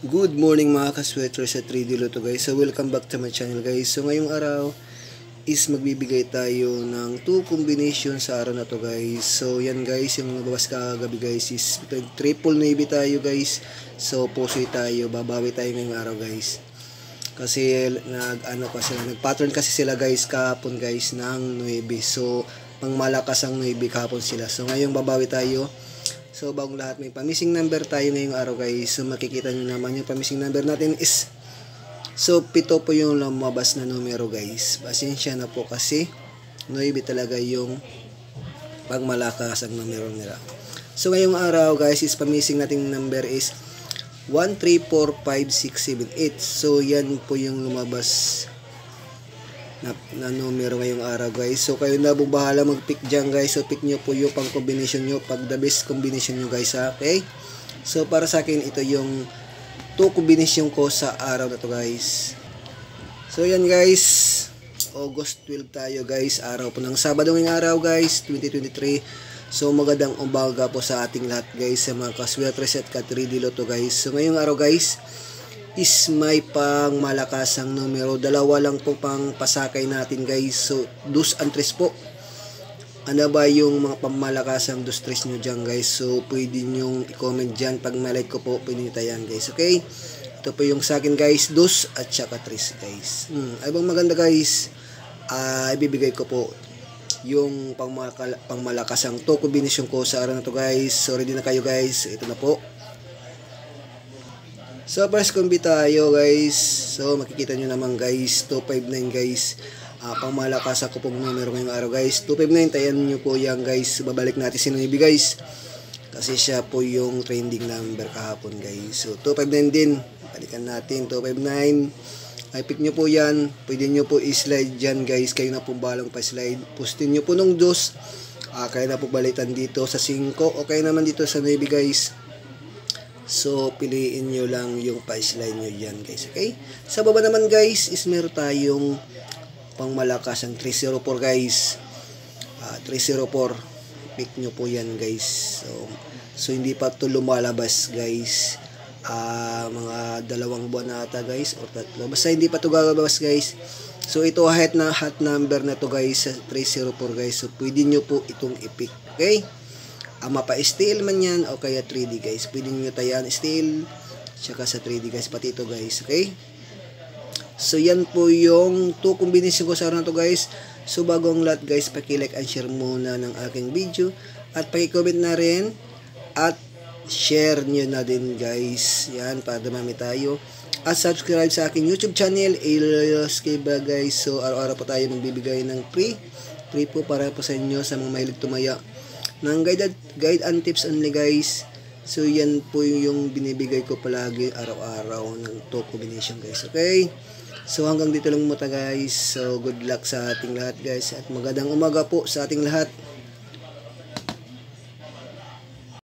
Good morning mga ka-sweater sa 3D Lotto guys. So welcome back to my channel guys. So ngayong araw is magbibigay tayo ng 2 combination sa araw na to guys. So yan guys, yung mga babas kagabi guys is triple navy tayo guys. So pusoy tayo, babawi tayo ngayong araw guys. Kasi nag ano kasi nag pattern kasi sila guys kahapon guys ng 9. So pang malakas ang 9 kahapon sila. So ngayong babawi tayo So, bagong lahat, may pamising number tayo ngayong araw guys. So, makikita nyo naman yung pamising number natin is So, pito po yung lumabas na numero guys. Pasensya na po kasi 9 talaga yung pagmalakas ang numero nila. So, ngayong araw guys is pamising nating number is 1, 3, 4, 5, 6, 7, 8. So, yan po yung lumabas na, na numero ngayong araw guys. So kayo na po bahala mag-pick dyan guys. So pick nyo po yung pang combination nyo. Pag the best combination nyo guys ha. Okay? So para sa akin ito yung 2 combination ko sa araw na to guys. So yan guys. August 12 tayo guys. Araw po ng Sabado ngayong araw guys. 2023. So magandang umaga po sa ating lahat guys. Sa mga kasweltres at ka-3D Lotto guys. So ngayong araw guys is may pang malakasang numero. Dalawa lang po pang pasakay natin guys. So, dus and tres po. Ano ba yung mga pamalakasang dus tres nyo dyan guys? So, pwede nyo i-comment dyan. Pag malike ko po, pwede nyo tayan guys. Okay? Ito po yung sa akin guys. Dus at saka tres guys. Hmm. Ay bang maganda guys? Uh, ibibigay ko po yung pangmalakasang to combination ko sa araw na to guys. So, ready na kayo guys. Ito na po. So, first combi tayo guys. So, makikita nyo naman guys. 259 guys. Uh, pang malakas ako pong numero ngayong araw guys. 259, tayan nyo po yan guys. Babalik natin si Noibi guys. Kasi siya po yung trending number kahapon guys. So, 259 din. Balikan natin. 259. Ay, pick nyo po yan. Pwede nyo po i-slide dyan guys. Kayo na po balang pa-slide. Postin nyo po nung dos. Uh, kaya na po balitan dito sa 5. Okay naman dito sa Navy guys. So, piliin nyo lang yung price line nyo yan, guys. Okay? Sa baba naman, guys, is meron tayong pangmalakas ang 304, guys. Uh, 304. Pick nyo po yan, guys. So, so hindi pa ito lumalabas, guys. Uh, mga dalawang buwan na ata, guys. Or tatlo. Basta hindi pa ito gagalabas, guys. So, ito hot na hot number na to guys. 304, guys. So, pwede nyo po itong i-pick. Okay? Ama pa steel man yan o kaya 3D guys. Pwede nyo tayan steel tsaka sa 3D guys. Pati ito guys okay? So yan po yung 2 combination ko sa araw na to guys. So bago ang lahat guys paki-like and share muna ng aking video. At paki-comment na rin at share nyo na din guys. Yan para dumami tayo. At subscribe sa aking youtube channel Elios Kiba guys. So araw-araw po tayo nagbibigay ng free. Free po para po sa inyo sa mga mahilig tumaya ng guide, guide and tips only guys. So yan po yung binibigay ko palagi araw-araw ng to combination guys. Okay? So hanggang dito lang muna guys. So good luck sa ating lahat guys at magandang umaga po sa ating lahat.